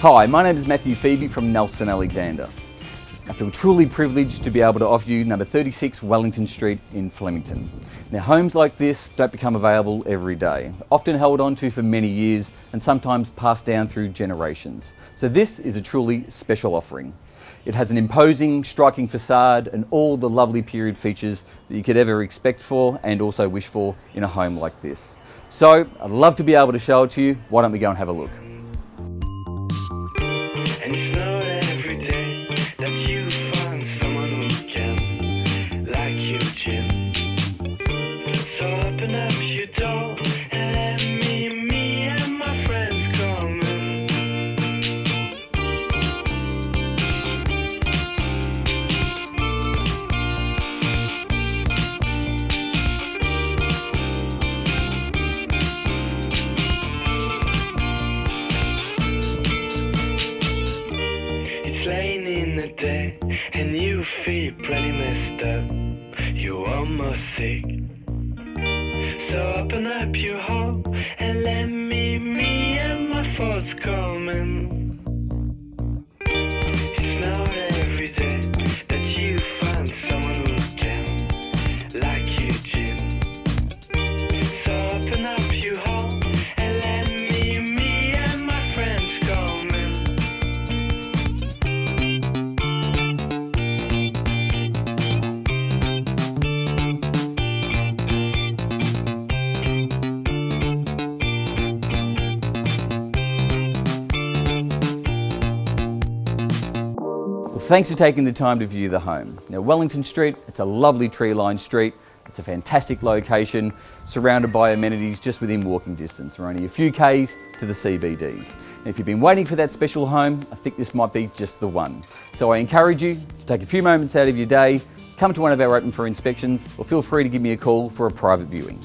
Hi, my name is Matthew Febey from Nelson Alexander. I feel truly privileged to be able to offer you number 36 Wellington Street in Flemington. Now homes like this don't become available every day, often held on to for many years and sometimes passed down through generations. So this is a truly special offering. It has an imposing, striking facade and all the lovely period features that you could ever expect for and also wish for in a home like this. So I'd love to be able to show it to you. Why don't we go and have a look? You, Jim. Day and you feel pretty messed up. You're almost sick. So open up your heart and let me, me and my thoughts come in. Well, thanks for taking the time to view the home. Now, Wellington Street, it's a lovely tree-lined street. It's a fantastic location, surrounded by amenities just within walking distance. We're only a few Ks to the CBD. If you've been waiting for that special home, I think this might be just the one. So I encourage you to take a few moments out of your day, come to one of our open for inspections, or feel free to give me a call for a private viewing.